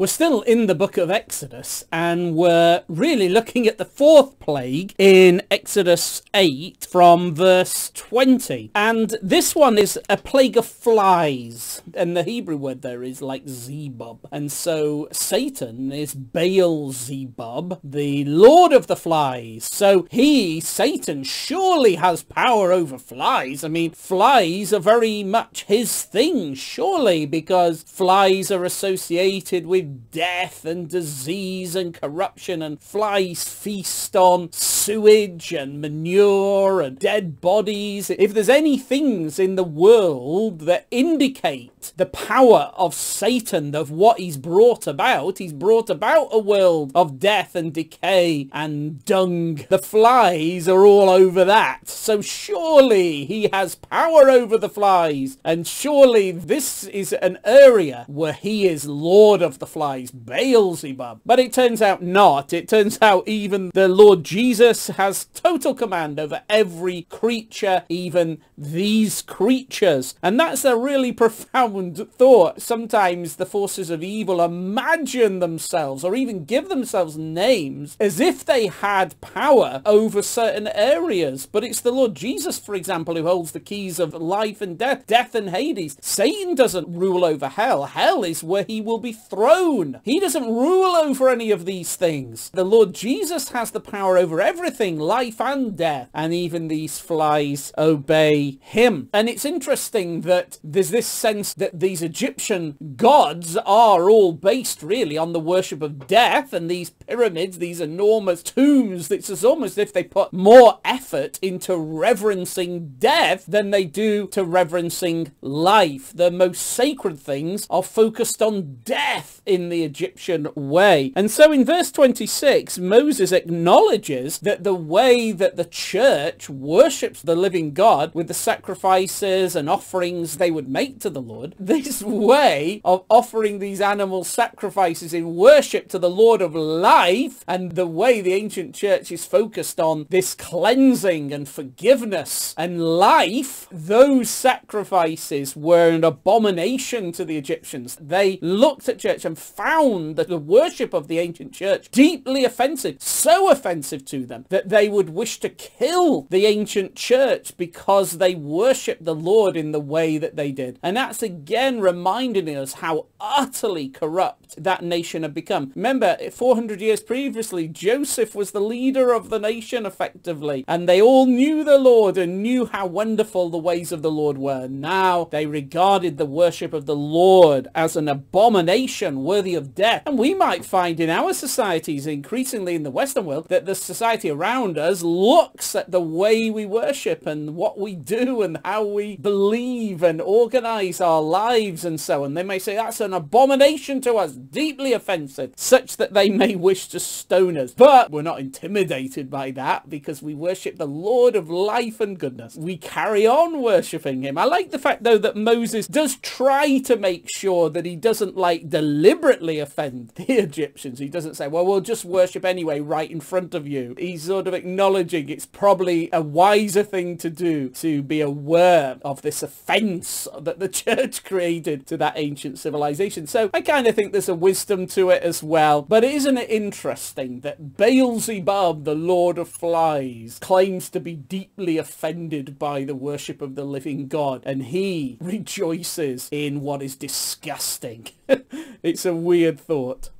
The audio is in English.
We're still in the book of Exodus and we're really looking at the fourth plague in Exodus 8 from verse 20. And this one is a plague of flies. And the Hebrew word there is like Zebub. And so Satan is Baal Zebub, the lord of the flies. So he, Satan, surely has power over flies. I mean, flies are very much his thing, surely, because flies are associated with death and disease and corruption and flies feast on sewage and manure and dead bodies. If there's any things in the world that indicate the power of Satan, of what he's brought about, he's brought about a world of death and decay and dung. The flies are all over that. So surely he has power over the flies and surely this is an area where he is Lord of the flies, Beelzebub. But it turns out not. It turns out even the Lord Jesus has total command over every creature, even these creatures. And that's a really profound thought. Sometimes the forces of evil imagine themselves or even give themselves names as if they had power over certain areas. But it's the Lord Jesus, for example, who holds the keys of life and death, death and Hades. Satan doesn't rule over hell. Hell is where he will be thrown. He doesn't rule over any of these things. The Lord Jesus has the power over everything, life and death. And even these flies obey him. And it's interesting that there's this sense that these Egyptian gods are all based really on the worship of death and these pyramids, these enormous tombs. It's as almost as if they put more effort into reverencing death than they do to reverencing life. The most sacred things are focused on death in the Egyptian way. And so in verse 26, Moses acknowledges that the way that the church worships the living God with the sacrifices and offerings they would make to the Lord, this way of offering these animal sacrifices in worship to the Lord of life and the way the ancient church is focused on this cleansing and forgiveness and life, those sacrifices were an abomination to the Egyptians. They looked at church and found that the worship of the ancient church deeply offensive, so offensive to them that they would wish to kill the ancient church because they worshipped the Lord in the way that they did. And that's again reminding us how utterly corrupt that nation had become. Remember, 400 years previously, Joseph was the leader of the nation effectively, and they all knew the Lord and knew how wonderful the ways of the Lord were. Now they regarded the worship of the Lord as an abomination worthy of death. And we might find in our societies, increasingly in the Western world, that the society around us looks at the way we worship and what we do and how we believe and organize our lives and so on. They may say that's an abomination to us, deeply offensive, such that they may wish to stone us. But we're not intimidated by that because we worship the Lord of life and goodness. We carry on worshipping him. I like the fact though that Moses does try to make sure that he doesn't like deliberately offend the Egyptians. He doesn't say, well, we'll just worship anyway right in front of you. He's sort of acknowledging it's probably a wiser thing to do to be aware of this offense that the church created to that ancient civilization. So I kind of think there's a wisdom to it as well. But isn't it interesting that Beelzebub, the Lord of Flies, claims to be deeply offended by the of the living God and he rejoices in what is disgusting. it's a weird thought.